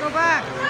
Novak!